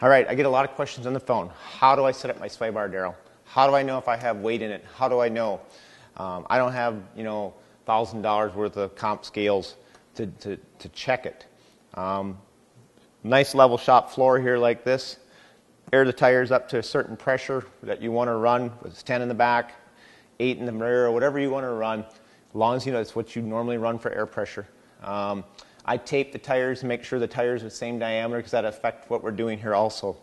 All right, I get a lot of questions on the phone. How do I set up my sway bar, Daryl? How do I know if I have weight in it? How do I know? Um, I don't have, you know, thousand dollars worth of comp scales to, to, to check it. Um, nice level shop floor here like this. Air the tires up to a certain pressure that you want to run. It's 10 in the back, 8 in the rear, or whatever you want to run, as long as you know it's what you normally run for air pressure. Um, I tape the tires to make sure the tires are the same diameter because that affects what we're doing here also.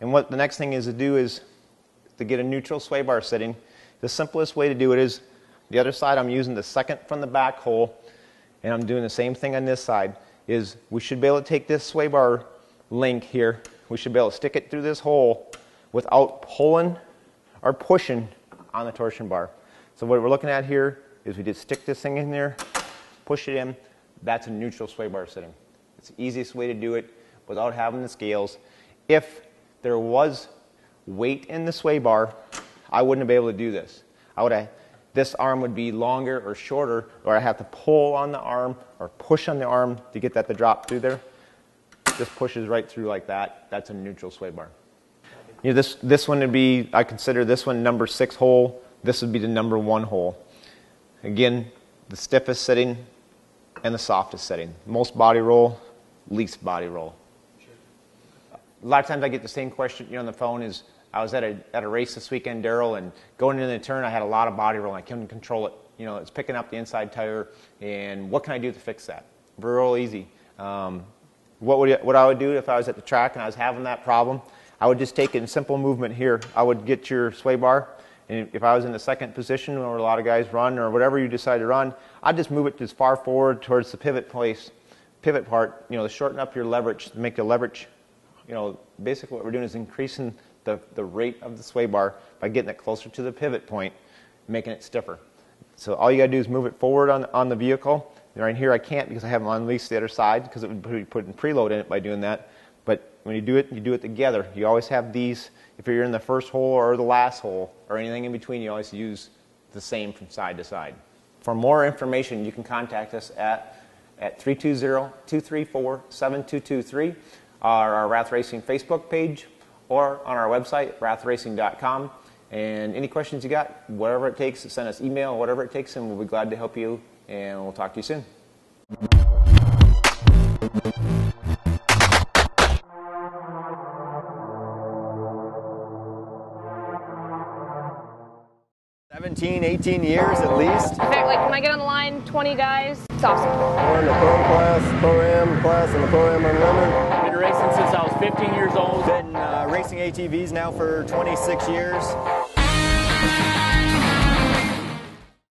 And what the next thing is to do is to get a neutral sway bar sitting. The simplest way to do it is the other side I'm using the second from the back hole and I'm doing the same thing on this side is we should be able to take this sway bar link here, we should be able to stick it through this hole without pulling or pushing on the torsion bar. So what we're looking at here is we just stick this thing in there, push it in, that's a neutral sway bar sitting. It's the easiest way to do it without having the scales. If there was weight in the sway bar, I wouldn't be able to do this. I would have, this arm would be longer or shorter, or I have to pull on the arm or push on the arm to get that to drop through there. Just pushes right through like that. That's a neutral sway bar. You know, this, this one would be, I consider this one number six hole. This would be the number one hole. Again, the stiffest sitting and the softest setting. Most body roll, least body roll. A lot of times I get the same question you know, on the phone is, I was at a, at a race this weekend, Daryl, and going into the turn, I had a lot of body roll. And I couldn't control it. You know, it's picking up the inside tire, and what can I do to fix that? Real easy. Um, what, would, what I would do if I was at the track and I was having that problem, I would just take a simple movement here. I would get your sway bar, and if I was in the second position where a lot of guys run or whatever you decide to run, I'd just move it as far forward towards the pivot place, pivot part, you know, to shorten up your leverage, to make the leverage, you know, basically what we're doing is increasing the, the rate of the sway bar by getting it closer to the pivot point, making it stiffer. So all you got to do is move it forward on, on the vehicle. Right here I can't because I haven't unleashed the other side because it would be putting preload in it by doing that. But when you do it, you do it together. You always have these, if you're in the first hole or the last hole or anything in between, you always use the same from side to side. For more information, you can contact us at, at 320-234-7223 or our Rath Racing Facebook page or on our website, rathracing.com. And any questions you got, whatever it takes, send us email, whatever it takes, and we'll be glad to help you. And we'll talk to you soon. Seventeen, eighteen years at least. In fact, like, can I get on the line? 20 guys? It's awesome. We're in the pro class, pro am class, and the pro am unlimited. Been racing since I was 15 years old. Been uh, racing ATVs now for 26 years.